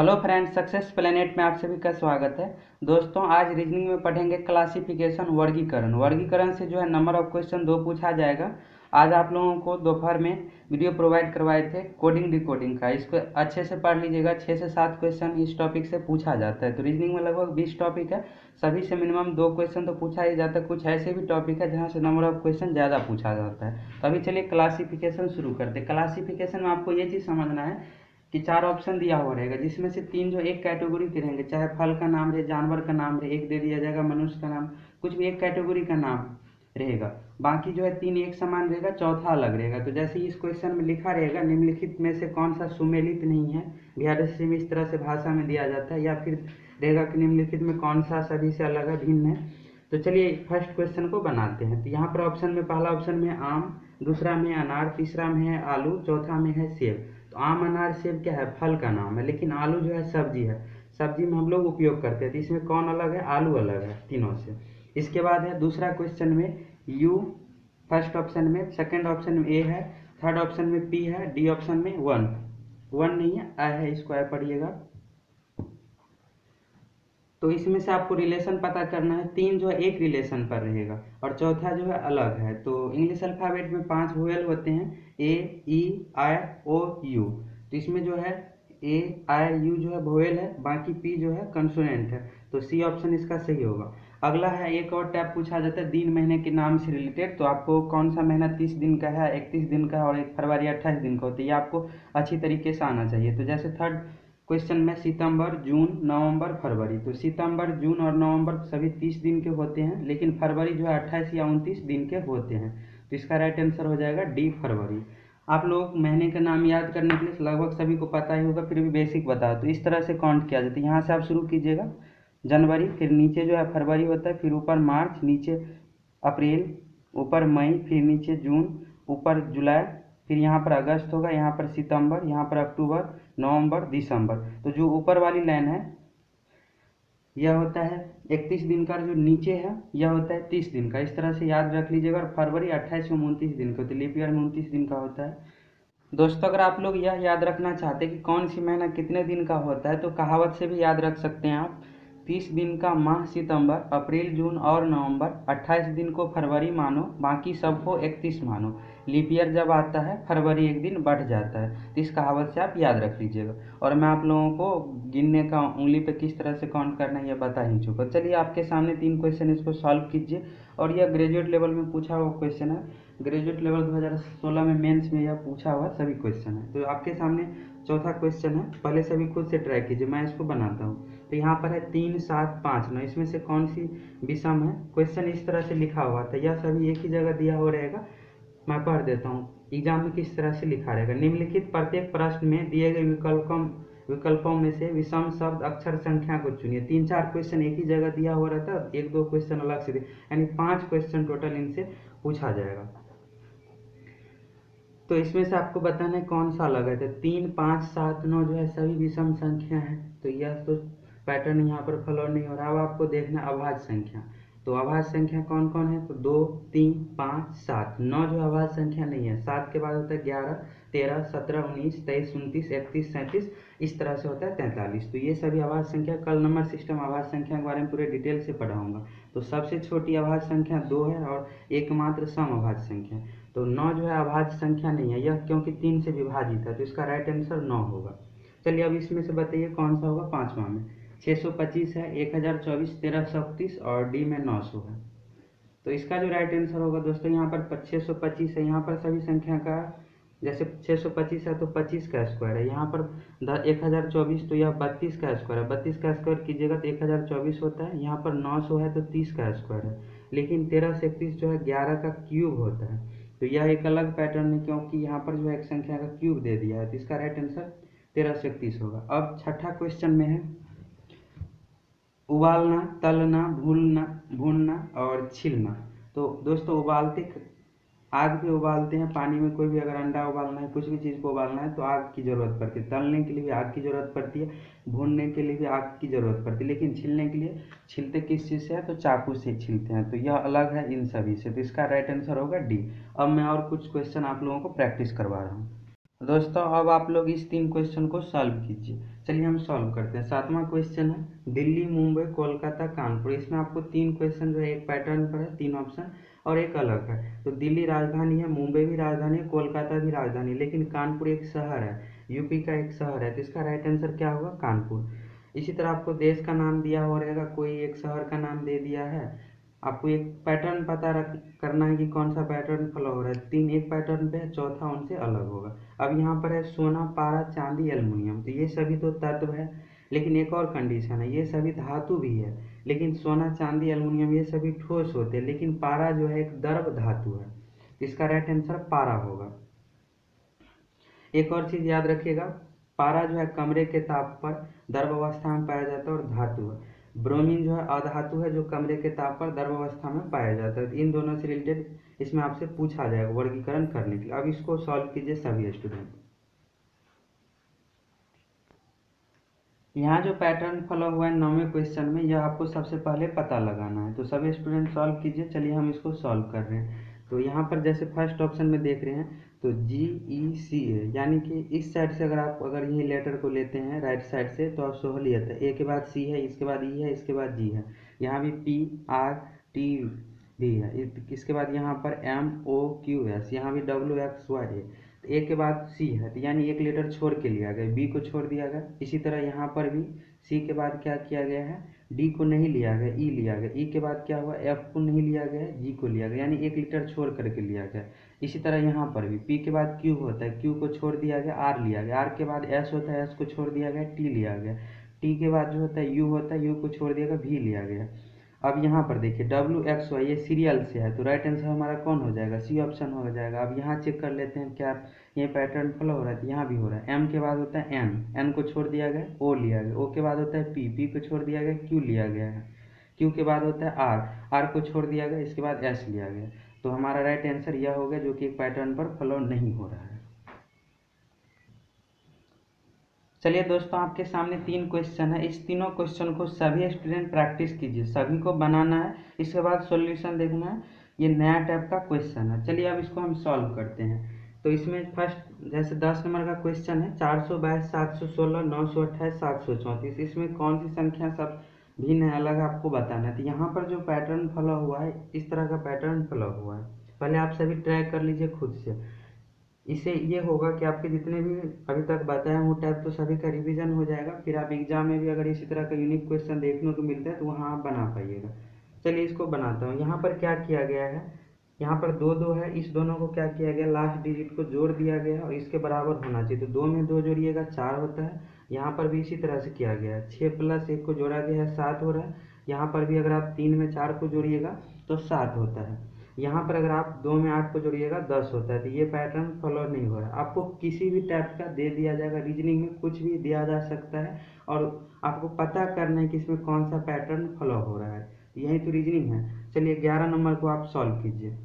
Hello friends, success planet में आप सभी का स्वागत है। दोस्तों, आज रीजनिंग में पढ़ेंगे क्लासिफिकेशन वर्गीकरण। वर्गीकरण से जो है नंबर ऑफ़ क्वेश्चन दो पूछा जाएगा। आज आप लोगों को दोपहर में वीडियो प्रोवाइड करवाए थे कोडिंग डिकोडिंग का। इसको अच्छे से पढ़ लीजिएगा छः से सात क्वेश्चन इस टॉपिक से पूछा जाता है। तो रीजनिंग में लगभग बीस टॉपिक है। सभी से मिनिमम दो क्वेश्चन तो पूछा ही जाता है। कुछ ऐसे भी टॉपिक है जहाँ से नंबर ऑफ़ क्वेश्चन ज़्यादा पूछा जाता है। तो अभी चलिए क्लासिफिकेशन शुरू करते क्लासिफिकेशन में आपको ये चीज़ समझना है कि चार ऑप्शन दिया हुआ रहेगा, जिसमें से तीन जो एक कैटेगरी के रहेंगे, चाहे फल का नाम रहे, जानवर का नाम रहे, एक दे दिया जाएगा, मनुष्य का नाम, कुछ भी एक कैटेगरी का नाम रहेगा। बाकी जो है तीन एक समान रहेगा, चौथा अलग रहेगा। तो जैसे इस क्वेश्चन में लिखा रहेगा, निम्नलिखित में से कौन सा सुमेलित नहीं है बिहार में इस तरह से भाषा में दिया जाता है, या फिर रहेगा कि निम्नलिखित में कौन सा सभी से अलग है, भिन्न है। तो चलिए फ़र्स्ट क्वेश्चन को बनाते हैं। तो यहाँ पर ऑप्शन में, पहला ऑप्शन में आम, दूसरा में अनार, तीसरा में है आलू, चौथा में है सेब। तो आम अनार सेब क्या है? फल का नाम है, लेकिन आलू जो है सब्ज़ी है। सब्ज़ी में हम लोग उपयोग करते हैं तो इसमें कौन अलग है? आलू अलग है, तीनों से। इसके बाद है दूसरा क्वेश्चन में यू फ़र्स्ट ऑप्शन में सेकंड ऑप्शन में ए है थर्ड ऑप्शन में पी है डी ऑप्शन में वन वन नहीं है आई है, इसको आई पढ़िएगा। तो इसमें से आपको रिलेशन पता करना है, तीन जो है, एक रिलेशन पर रहेगा और चौथा जो है, अलग है। तो इंग्लिश अल्फ़ाबेट में पाँच वोवेल होते हैं ए ई आई ओ यू तो इसमें जो है ए आई यू जो है वोवेल है, बाकी पी जो है कंसोनेंट है। तो सी ऑप्शन इसका सही होगा। अगला है, एक और टैप पूछा जाता है, दिन, महीने के नाम से रिलेटेड तो आपको कौन सा महीना तीस दिन का है, इकतीस दिन का है और एक फरवरी अट्ठाईस दिन का होता है, ये आपको अच्छी तरीके से आना चाहिए। तो जैसे थर्ड क्वेश्चन में सितंबर, जून, नवंबर, फरवरी। तो सितंबर, जून और नवंबर सभी तीस दिन के होते हैं, लेकिन फरवरी जो है अट्ठाईस या उनतीस दिन के होते हैं। तो इसका राइट आंसर हो जाएगा डी, फरवरी। आप लोग महीने का नाम याद करने के लिए लगभग सभी को पता ही होगा, फिर भी बेसिक बता तो इस तरह से काउंट किया जाता है यहाँ से आप शुरू कीजिएगा। जनवरी, फिर नीचे जो है फरवरी होता है, फिर ऊपर मार्च, नीचे अप्रैल, ऊपर मई, फिर नीचे जून, ऊपर जुलाई, फिर यहाँ पर अगस्त होगा, यहाँ पर सितंबर, यहाँ पर अक्टूबर नवंबर दिसंबर। तो जो ऊपर वाली लाइन है, यह होता है इकतीस दिन का जो नीचे है, यह होता है तीस दिन का। इस तरह से याद रख लीजिएगा फरवरी अट्ठाईस में उनतीस दिन का तो लीप ईयर में उनतीस दिन का होता है। दोस्तों, अगर आप लोग यह याद रखना चाहते हैं कि कौन सी महीना कितने दिन का होता है तो कहावत से भी याद रख सकते हैं आप। तीस दिन का माह सितंबर, अप्रैल, जून और नवंबर, अट्ठाईस दिन को फरवरी मानो, बाकी सबको इकतीस मानो। लीप ईयर जब आता है, फरवरी एक दिन बढ़ जाता है। तो इस कहावत से आप याद रख लीजिएगा। और मैं आप लोगों को गिनने का उंगली पे किस तरह से काउंट करना है यह बता ही चुका चलिए आपके सामने तीन क्वेश्चन इसको सॉल्व कीजिए। और यह ग्रेजुएट लेवल में पूछा हुआ क्वेश्चन है। ग्रेजुएट लेवल 2016 में मेंस में यह पूछा हुआ सभी क्वेश्चन है। तो आपके सामने चौथा क्वेश्चन है। पहले सभी खुद से ट्राई कीजिए, मैं इसको बनाता हूँ। तो यहाँ पर है तीन, सात, पाँच। नौ, इसमें से कौन सी विषम है? क्वेश्चन इस तरह से लिखा हुआ था यह सभी एक ही जगह दिया हुआ रहेगा। मैं पढ़ देता हूँ। एग्ज़ाम में किस तरह से लिखा रहेगा? निम्नलिखित प्रत्येक प्रश्न में दिए गए विकल्पों विकल्पों में से विषम शब्द अक्षर संख्या को चुनिए। तीन, चार क्वेश्चन एक ही जगह दिया हुआ रहता है। एक, दो क्वेश्चन अलग से यानी पाँच क्वेश्चन टोटल इनसे पूछा जाएगा। तो इसमें से आपको बताना है कौन सा अलग है। तो तीन, पाँच, सात, नौ जो है, सभी विषम संख्या है। तो यह तो पैटर्न यहाँ पर फॉलो नहीं हो रहा। अब आपको देखना अभाज्य संख्या। तो अभाज्य संख्या कौन कौन है? तो दो, तीन, पाँच, सात। नौ जो अभाज्य संख्या नहीं है, सात के बाद होता है ग्यारह, तेरह, सत्रह, उन्नीस, तेईस, उनतीस, इकतीस, सैंतीस, इस तरह से होता है तैंतालीस। तो ये सभी अभाज्य संख्या, कल नंबर सिस्टम अभाज्य संख्या के बारे में पूरे डिटेल से पढ़ाऊँगा तो सबसे छोटी अभाज्य संख्या दो है और एकमात्र सम अभाज्य संख्या तो नौ जो है अभाज्य संख्या नहीं है, यह क्योंकि तीन से विभाजित है तो इसका राइट आंसर नौ होगा। चलिए अब इसमें से बताइए कौन सा होगा पांचवा में। छः सौ पच्चीस है, एक हज़ार चौबीस, तेरह सौ इकतीस और डी में नौ सौ है। तो इसका जो राइट आंसर होगा दोस्तों, यहाँ पर छः सौ पच्चीस है, यहाँ पर सभी संख्या का, जैसे छः सौ पच्चीस है तो पच्चीस का स्क्वायर है, यहाँ पर एक हज़ार चौबीस तो यह बत्तीस का स्क्वायर है। बत्तीस का स्क्वायर कीजिएगा तो एक हज़ार चौबीस होता है, यहाँ पर नौ सौ है तो तीस का स्क्वायर है, लेकिन तेरह से इकतीस जो है ग्यारह का क्यूब होता है। तो यह एक अलग पैटर्न है, क्योंकि यहाँ पर जो है एक संख्या का क्यूब दे दिया है तो इसका राइट आंसर तेरह से इकतीस होगा। अब छठा क्वेश्चन में है उबालना, तलना, भूलना, भूनना और छीलना। तो दोस्तों, उबालते आग पे उबालते हैं, पानी में कोई भी अगर अंडा उबालना है, कुछ भी चीज़ को उबालना है तो आग की ज़रूरत पड़ती है। तलने के लिए भी आग की ज़रूरत पड़ती है, भूनने के लिए भी आग की ज़रूरत पड़ती है। लेकिन छीलने के लिए, छीलते किस चीज़ से है? तो चाकू से छीलते हैं। तो यह अलग है इन सभी से। तो इसका राइट आंसर होगा डी अब मैं और कुछ क्वेश्चन आप लोगों को प्रैक्टिस करवा रहा हूँ। दोस्तों, अब आप लोग इस तीन क्वेश्चन को सॉल्व कीजिए। चलिए हम सॉल्व करते हैं। सातवां क्वेश्चन है, दिल्ली, मुंबई, कोलकाता, कानपुर। इसमें आपको तीन क्वेश्चन जो है, एक पैटर्न पर है, तीन ऑप्शन और एक अलग है। तो दिल्ली राजधानी है, मुंबई भी राजधानी है, कोलकाता भी राजधानी लेकिन कानपुर एक शहर है, यूपी का एक शहर है। तो इसका राइट आंसर क्या होगा? कानपुर। इसी तरह आपको देश का नाम दिया हो रहेगा, कोई एक शहर का नाम दे दिया है आपको एक पैटर्न पता रख, करना है कि कौन सा पैटर्न फॉलो हो रहा है। तीन एक पैटर्न पे है, चौथा उनसे अलग होगा। अब यहाँ पर है सोना, पारा, चांदी एल्युमिनियम तो ये सभी तो तत्व है, लेकिन एक और कंडीशन है। ये सभी धातु भी है, लेकिन सोना, चांदी एल्युमिनियम ये सभी ठोस होते हैं, लेकिन पारा जो है एक द्रव धातु है। इसका राइट आंसर पारा होगा। एक और चीज़ याद रखिएगा, पारा जो है कमरे के ताप पर द्रव अवस्था में पाया जाता है और धातु है। ब्रोमीन जो है अधातु है, जो कमरे के ताप पर द्रव अवस्था में पाया जाता है। इन दोनों से रिलेटेड इसमें आपसे पूछा जाएगा वर्गीकरण करने के लिए। अब इसको सॉल्व कीजिए सभी स्टूडेंट यहाँ जो पैटर्न फॉलो हुआ है नौवे क्वेश्चन में, यह आपको सबसे पहले पता लगाना है। तो सभी स्टूडेंट सॉल्व कीजिए। चलिए हम इसको सॉल्व कर रहे हैं। तो यहाँ पर जैसे फ़र्स्ट ऑप्शन में देख रहे हैं तो जी ई सी है यानी कि इस साइड से अगर आप, अगर यही लेटर को लेते हैं राइट साइड से तो आप सहूलियत है ए के बाद सी है, इसके बाद ई है, इसके बाद जी है। यहाँ भी पी आर टी भी है। इसके बाद यहाँ पर एम ओ क्यू एस यहाँ भी डब्ल्यू एक्स वाई तो ए के बाद सी है तो यानी एक लेटर छोड़ के लिया गया बी को छोड़ दिया गया। इसी तरह यहाँ पर भी सी के बाद क्या किया गया है? डी को नहीं लिया गया ई e लिया गया। ई e के बाद क्या हुआ? एफ़ को नहीं लिया गया जी को लिया गया, यानी एक लीटर छोड़ करके लिया गया। इसी तरह यहाँ पर भी पी के बाद क्यू होता है क्यू को छोड़ दिया गया आर लिया गया। आर के बाद एस होता है एस को छोड़ दिया गया टी लिया गया। टी के बाद जो होता है यू होता है यू को छोड़ दिया गया भी लिया गया। अब यहाँ पर देखिए डब्ल्यू एक्स वाई ये सीरियल से है तो राइट आंसर हमारा कौन हो जाएगा? सी ऑप्शन हो जाएगा। अब यहाँ चेक कर लेते हैं क्या ये पैटर्न फॉलो हो रहा है तो यहाँ भी हो रहा है। एम के बाद होता है एन एन को छोड़ दिया गया ओ लिया गया। ओ के बाद होता है पी पी को छोड़ दिया गया क्यू लिया गया है। क्यू के बाद होता है आर आर को छोड़ दिया गया, इसके बाद एस लिया गया। तो हमारा राइट आंसर यह हो गया, जो कि एक पैटर्न पर फॉलो नहीं हो रहा है। चलिए दोस्तों, आपके सामने तीन क्वेश्चन है। इस तीनों क्वेश्चन को सभी स्टूडेंट प्रैक्टिस कीजिए। सभी को बनाना है। इसके बाद सॉल्यूशन देखना है। ये नया टाइप का क्वेश्चन है। चलिए अब इसको हम सॉल्व करते हैं। तो इसमें फ़र्स्ट जैसे दस नंबर का क्वेश्चन है, चार सौ बाईस, सात सौ सोलह, नौ सौ अट्ठाईस, सात सौ चौंतीस। इसमें कौन सी संख्या सब भिन्न है, अलग आपको बताना है। तो यहाँ पर जो पैटर्न फॉलो हुआ है, इस तरह का पैटर्न फॉलो हुआ है। पहले आप सभी ट्राई कर लीजिए खुद से। इससे ये होगा कि आपके जितने भी अभी तक बताए वो टाइप तो सभी का रिवीजन हो जाएगा। फिर आप एग्ज़ाम में भी अगर इसी तरह का यूनिक क्वेश्चन देखने को मिलता है तो वहाँ आप बना पाइएगा। चलिए इसको बनाता हूँ। यहाँ पर क्या किया गया है? यहाँ पर दो दो है। इस दोनों को क्या किया गया? लास्ट डिजिट को जोड़ दिया गया और इसके बराबर होना चाहिए। तो दो में दो जोड़िएगा, चार होता है। यहाँ पर भी इसी तरह से किया गया है। छः प्लस एक को जोड़ा गया है, सात हो रहा है। यहाँ पर भी अगर आप तीन में चार को जोड़िएगा तो सात होता है। यहाँ पर अगर आप दो में आठ को जोड़िएगा, दस होता है। तो ये पैटर्न फॉलो नहीं हो रहा। आपको किसी भी टाइप का दे दिया जाएगा। रीजनिंग में कुछ भी दिया जा सकता है और आपको पता करना है कि इसमें कौन सा पैटर्न फॉलो हो रहा है। यही तो रीजनिंग है। चलिए, ग्यारह नंबर को आप सॉल्व कीजिए।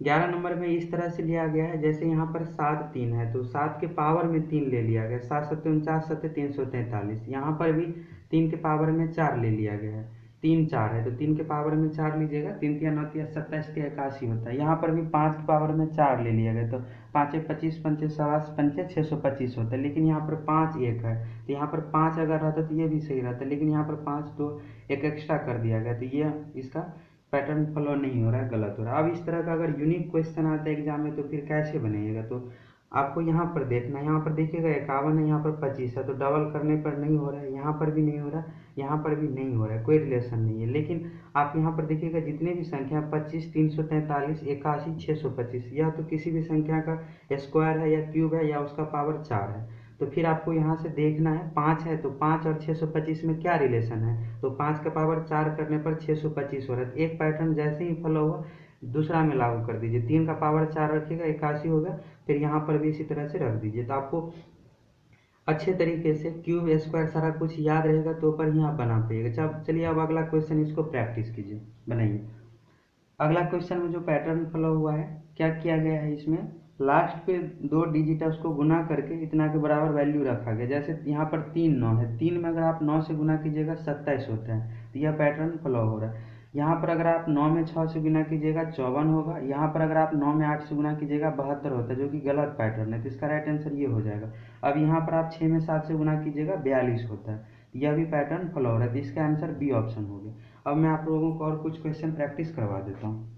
ग्यारह नंबर में इस तरह से लिया गया है, जैसे यहाँ पर सात तीन है तो सात के पावर में तीन ले लिया गया। सात सत्य उनचास सत्य तीन सौ तैंतालीस। यहाँ पर भी तीन के पावर में चार ले लिया गया है। तीन चार है तो तीन के पावर में चार लीजिएगा, तीन तिया नौ तिया सत्ताईस तिया इक्यासी होता है। यहाँ पर भी पाँच के पावर में चार ले लिया गया तो पाँच पच्चीस, पंचे सवास, पंचे छः सौ पच्चीस होता है। लेकिन यहाँ पर पाँच एक है तो यहाँ पर पाँच अगर रहता तो ये भी सही रहता, लेकिन यहाँ पर पाँच तो एक एक्स्ट्रा कर दिया गया तो ये इसका पैटर्न फॉलो नहीं हो रहा है गलत हो रहा। है अब इस तरह का अगर यूनिक क्वेश्चन आता है एग्ज़ाम में तो फिर कैसे बनाइएगा तो आपको यहाँ पर देखना है। यहाँ पर देखिएगा, इक्यावन है, यहाँ पर पच्चीस है तो डबल करने पर नहीं हो रहा है। यहाँ पर भी नहीं हो रहा है यहाँ पर भी नहीं हो रहा है। कोई रिलेशन नहीं है। लेकिन आप यहाँ पर देखिएगा, जितने भी संख्या पच्चीस, तीन सौ तैंतालीस, इक्यासी छः सौ पच्चीस यह तो किसी भी संख्या का स्क्वायर है या क्यूब है या उसका पावर चार है। तो फिर आपको यहाँ से देखना है, पाँच है तो पाँच और छः सौ पच्चीस में क्या रिलेशन है? तो पाँच का पावर चार करने पर छः सौ पच्चीस हो रहा है। एक पैटर्न जैसे ही फॉलो हुआ दूसरा में लागू कर दीजिए। तीन का पावर चार रखिएगा, इक्यासी होगा फिर यहाँ पर भी इसी तरह से रख दीजिए। तो आपको अच्छे तरीके से क्यूब, स्क्वायर सारा कुछ याद रहेगा तो पर ही आप बना पाइएगा। जब चलिए अब अगला क्वेश्चन इसको प्रैक्टिस कीजिए, बनाइए। अगला क्वेश्चन में जो पैटर्न फॉलो हुआ है, क्या किया गया है इसमें? लास्ट पे दो डिजिट है, उसको गुना करके इतना के बराबर वैल्यू रखा गया। जैसे यहाँ पर तीन नौ है, तीन में अगर आप नौ से गुना कीजिएगा, सत्ताईस होता है। तो यह पैटर्न फॉलो हो रहा है। यहाँ पर अगर आप नौ में छः से गुना कीजिएगा, चौवन होगा। यहाँ पर अगर आप नौ में आठ से गुना कीजिएगा, बहत्तर होता है, जो कि गलत पैटर्न है। तो इसका राइट आंसर ये हो जाएगा। अब यहाँ पर आप छः में सात से गुना कीजिएगा, बयालीस होता है। यह भी पैटर्न फॉलो हो रहा है। तो इसका आंसर बी ऑप्शन हो गया। अब मैं आप लोगों को और कुछ क्वेश्चन प्रैक्टिस करवा देता हूँ।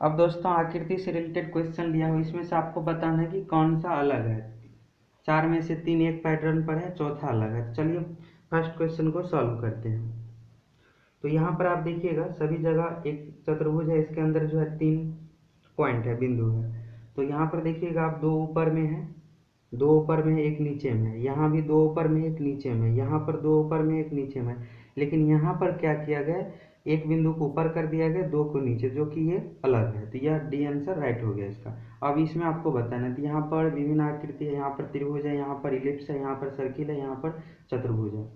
अब दोस्तों, आकृति से रिलेटेड क्वेश्चन दिया हो। इसमें से आपको बताना है कि कौन सा अलग है। चार में से तीन एक पैटर्न पर है, चौथा अलग है। तो चलिए फ़र्स्ट क्वेश्चन को सॉल्व करते हैं। तो यहाँ पर आप देखिएगा, सभी जगह एक चतुर्भुज है, इसके अंदर जो है तीन पॉइंट है, बिंदु है। तो यहाँ पर देखिएगा, आप दो ऊपर में है, दो ऊपर में एक नीचे में है। यहाँ भी दो ऊपर में एक नीचे में यहाँ पर दो ऊपर में एक नीचे में लेकिन यहाँ पर क्या किया गया एक बिंदु को ऊपर कर दिया गया, दो को नीचे, जो कि ये अलग है। तो यह डी आंसर राइट हो गया इसका। अब इसमें आपको बताना है तो यहाँ पर विभिन्न आकृति है, यहाँ पर त्रिभुज है, यहाँ पर इलिप्स है, यहाँ पर सर्किल है, यहाँ पर चतुर्भुज है।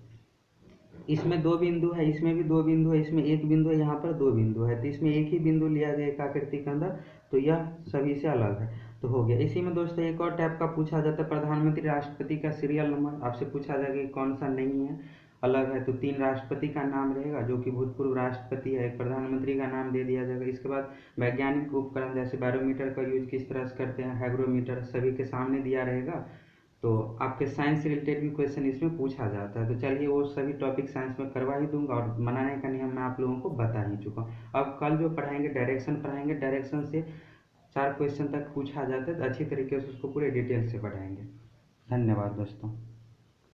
इसमें दो बिंदु है, इसमें भी दो बिंदु है, इसमें एक बिंदु है, यहाँ पर दो बिंदु है। तो इसमें एक ही बिंदु लिया गया एक आकृति के अंदर तो यह सभी से अलग है। तो हो गया। इसी में दोस्तों एक और टाइप का पूछा जाता है, प्रधानमंत्री राष्ट्रपति का सीरियल नंबर। आपसे पूछा जाएगा कि कौन सा नहीं है, अलग है तो तीन राष्ट्रपति का नाम रहेगा, जो कि भूतपूर्व राष्ट्रपति है। एक प्रधानमंत्री का नाम दे दिया जाएगा। इसके बाद वैज्ञानिक उपकरण जैसे बैरोमीटर का यूज़ किस तरह से करते हैं, हाइग्रोमीटर सभी के सामने दिया रहेगा। तो आपके साइंस से रिलेटेड भी क्वेश्चन इसमें पूछा जाता है। तो चलिए वो सभी टॉपिक साइंस में करवा ही दूँगा और मनाने का नियम मैं आप लोगों को बता ही चुका हूँ। अब कल जो पढ़ाएँगे डायरेक्शन पढ़ाएँगे डायरेक्शन से चार क्वेश्चन तक पूछा जाता है। तो अच्छी तरीके से उसको पूरे डिटेल से पढ़ाएँगे। धन्यवाद दोस्तों।